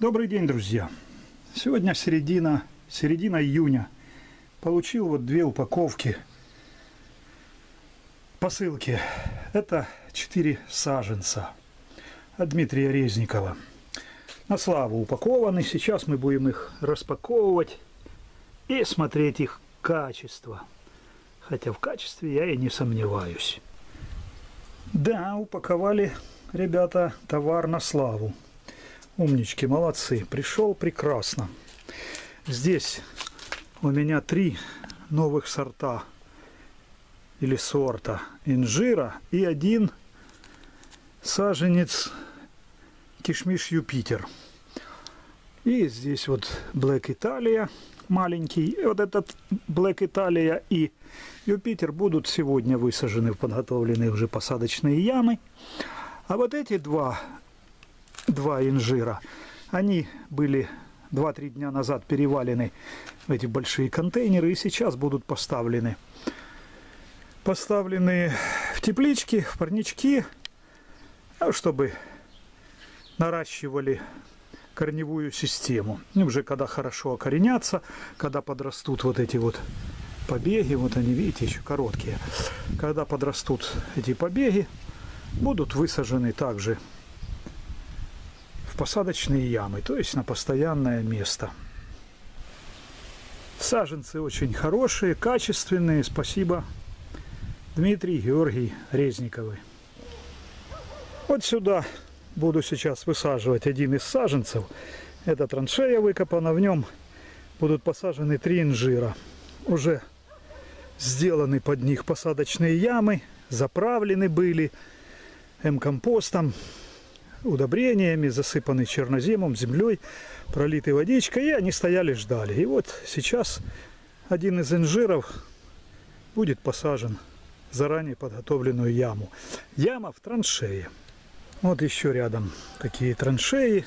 Добрый день, друзья! Сегодня середина, середина июня. Получил вот две упаковки посылки. Это четыре саженца от Дмитрия Резникова. На славу упакованы. Сейчас мы будем их распаковывать и смотреть их качество. Хотя в качестве я и не сомневаюсь. Да, упаковали ребята товар на славу. Умнички, молодцы. Пришел прекрасно. Здесь у меня три новых сорта или сорта инжира и один саженец кишмиш Юпитер. И здесь вот Black Italia маленький. И вот этот Black Italia и Юпитер будут сегодня высажены в подготовленные уже посадочные ямы. А вот эти два два инжира. Они были 2-3 дня назад перевалены в эти большие контейнеры и сейчас будут поставлены. Поставлены в теплички, в парнички, ну, чтобы наращивали корневую систему. И уже когда хорошо окоренятся, когда подрастут вот эти вот побеги, вот они, видите, еще короткие. Когда подрастут эти побеги, будут высажены также посадочные ямы, то есть на постоянное место. Саженцы очень хорошие, качественные. Спасибо Дмитрий Георгий Резниковой. Вот сюда буду сейчас высаживать один из саженцев. Это траншея выкопана, в нем будут посажены три инжира. Уже сделаны под них посадочные ямы, заправлены были М-компостом удобрениями, засыпанный черноземом, землей, пролитой водичкой, и они стояли, ждали. И вот сейчас один из инжиров будет посажен в заранее подготовленную яму. Яма в траншее. Вот еще рядом такие траншеи.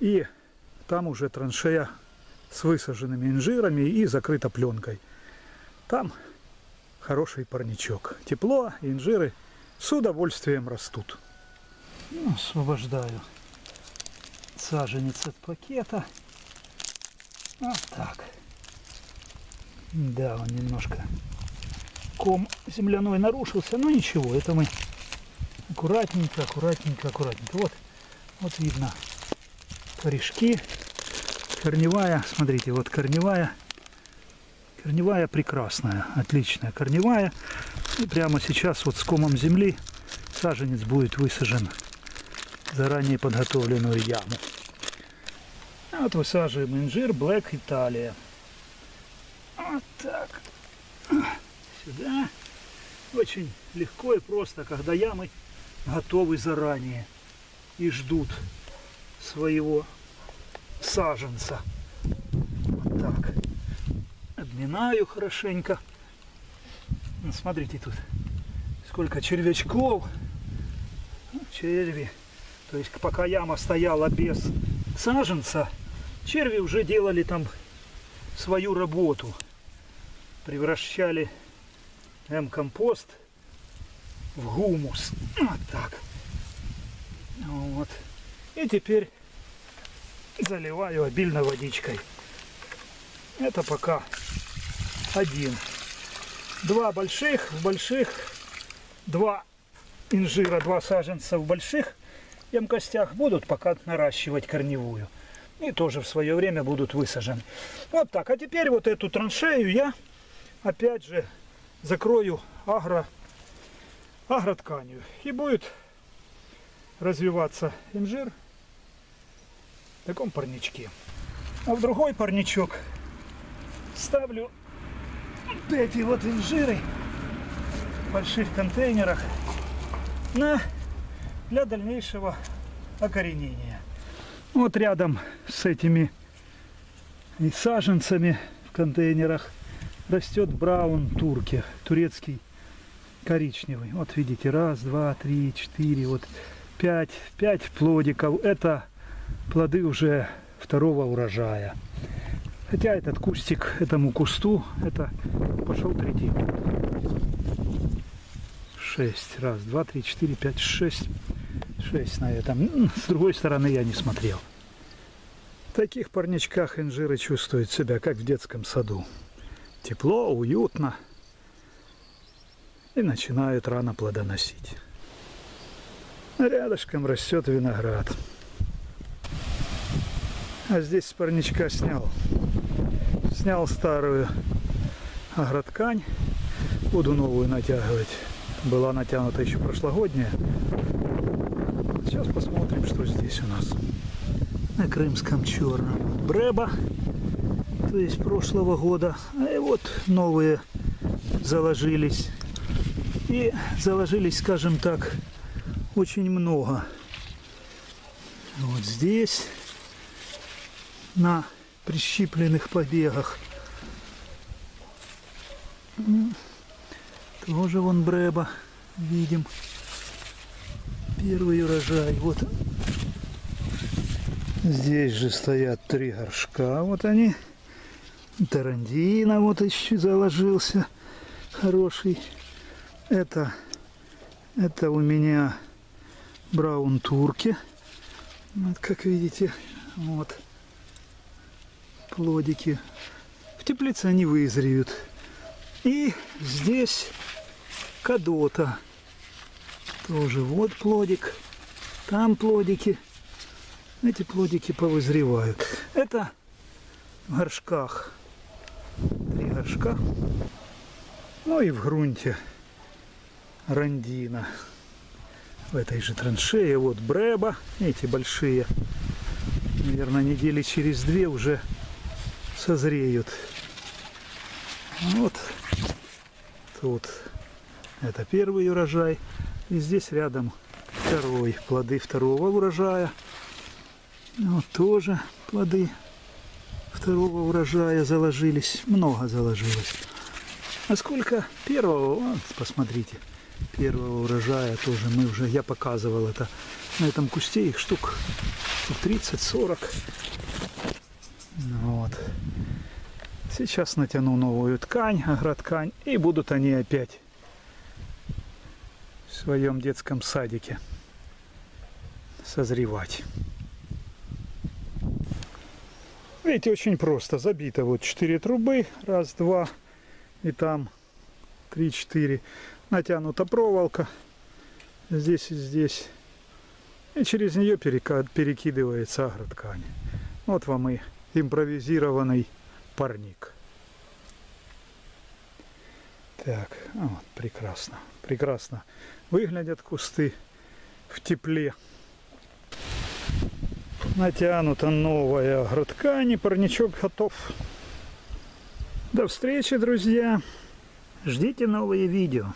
И там уже траншея с высаженными инжирами и закрыта пленкой. Там хороший парничок. Тепло, инжиры с удовольствием растут. Ну, освобождаю саженец от пакета. Вот так. Да, он немножко ком земляной нарушился, но ничего, это мы аккуратненько, аккуратненько, аккуратненько. Вот, вот видно корешки, корневая, смотрите, вот корневая, корневая прекрасная, отличная корневая. И прямо сейчас вот с комом земли саженец будет высажен заранее подготовленную яму. А вот высаживаем инжир Black Italia. Вот так. Сюда. Очень легко и просто, когда ямы готовы заранее и ждут своего саженца. Вот так. Обминаю хорошенько. Ну, смотрите тут, сколько червячков. Черви. То есть пока яма стояла без саженца, черви уже делали там свою работу. Превращали М-компост в гумус. Вот так. Вот. И теперь заливаю обильно водичкой. Это пока один. Два больших, в больших, два инжира, два саженца в больших емкостях будут пока наращивать корневую. И тоже в свое время будут высажены. Вот так. А теперь вот эту траншею я опять же закрою агро, агротканью. И будет развиваться инжир в таком парничке. А в другой парничок ставлю вот эти вот инжиры в больших контейнерах на для дальнейшего окоренения. Вот рядом с этими и саженцами в контейнерах растет браун турки, турецкий коричневый. Вот видите, раз, два, три, четыре, вот пять, пять плодиков. Это плоды уже второго урожая. Хотя этот кустик этому кусту, это пошел третий. Шесть. Раз, два, три, четыре, пять, шесть. 6 на этом. С другой стороны я не смотрел. таких парничках инжиры чувствуют себя, как в детском саду. Тепло, уютно. И начинают рано плодоносить. Рядышком растет виноград. А здесь с парничка снял. Снял старую агроткань. Буду новую натягивать. Была натянута еще прошлогодняя. Сейчас посмотрим, что здесь у нас. На крымском черном. Бреба. То есть прошлого года. А и вот новые заложились. И заложились, скажем так, очень много. Вот здесь на прищипленных побегах. Тоже вон бреба видим. Первый урожай. Вот здесь же стоят три горшка. Вот они. Тарандина вот еще заложился. Хороший. Это, это у меня браун турки. Вот как видите, вот плодики. В теплице они вызреют. И здесь кадота. Тоже вот плодик. Там плодики. Эти плодики повызревают. Это в горшках. Три горшка. Ну и в грунте рандина. В этой же траншее вот бреба. Эти большие. Наверное, недели через две уже созреют. Вот тут это первый урожай. И здесь рядом второй. Плоды второго урожая. Вот тоже плоды второго урожая заложились. Много заложилось. А сколько первого? Вот, посмотрите. Первого урожая тоже мы уже, я показывал это. На этом кусте их штук, штук 30-40. Вот. Сейчас натяну новую ткань, агроткань, и будут они опять в своем детском садике созревать. Видите, очень просто. Забито вот 4 трубы. Раз, два. И там 3-4. Натянута проволока. Здесь и здесь. И через нее перекидывается агроткань. Вот вам и импровизированный парник. Так, а вот, прекрасно, прекрасно выглядят кусты в тепле. Натянута новая и парничок готов. До встречи, друзья! Ждите новые видео.